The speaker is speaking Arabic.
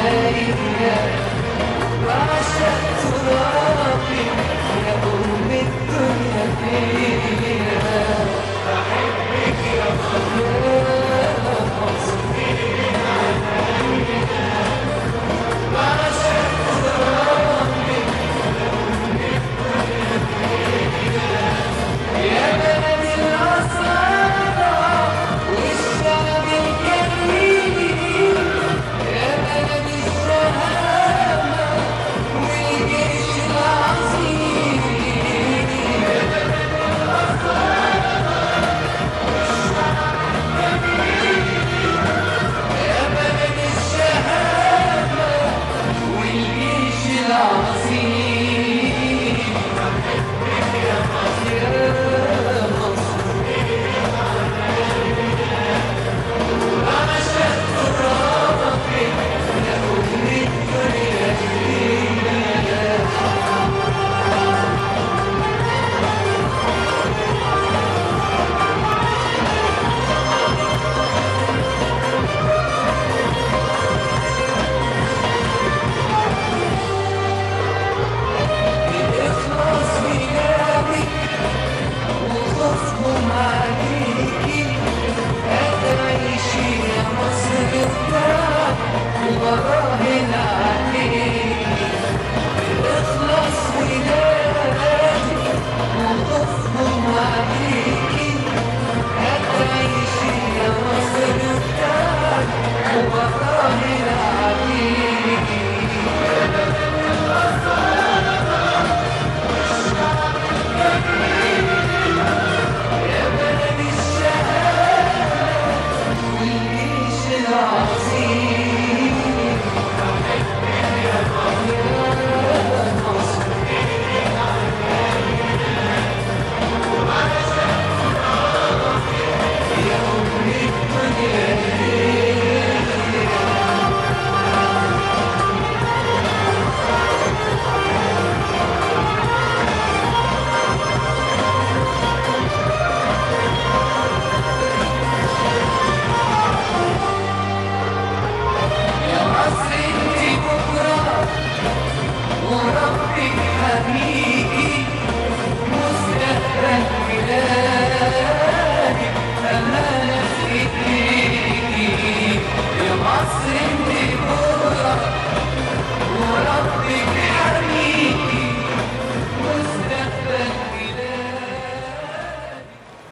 علينا الله